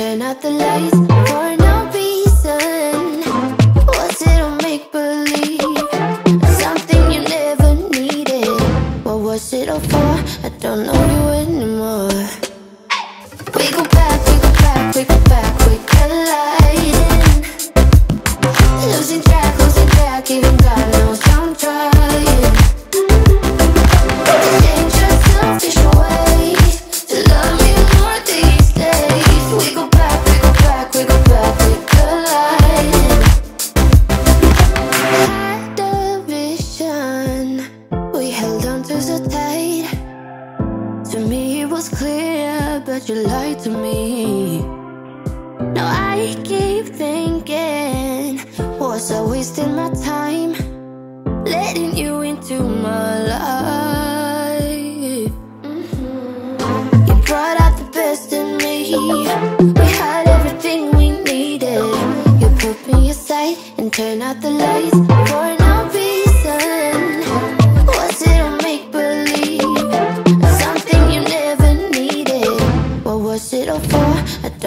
turn out the lights For no reason Was it a make-believe? Something you never needed What was it all for? I don't know you anymore We go back, we go back, we go back, we Losing clear But you lied to me. Now I keep thinking Was I wasting my time Letting you into my life? Mhm. You brought out the best in me. We had everything we needed. You put me aside and turn out the lights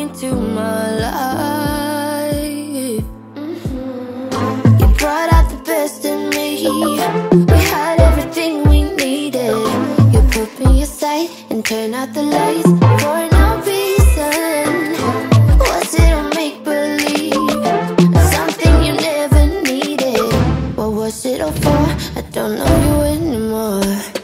into my life. Mm-hmm. You brought out the best in me. We had everything we needed. You put me aside and turn out the lights for no reason. Was it make believe? Something you never needed. What was it all for? I don't know you anymore.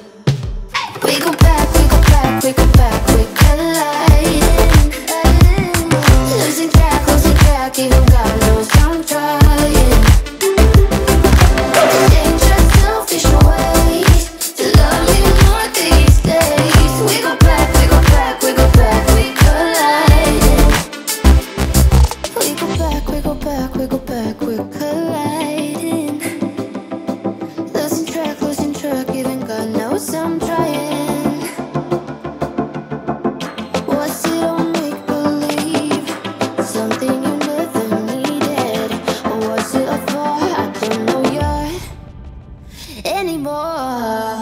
anymore.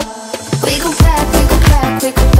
We go back, we go back, we go back.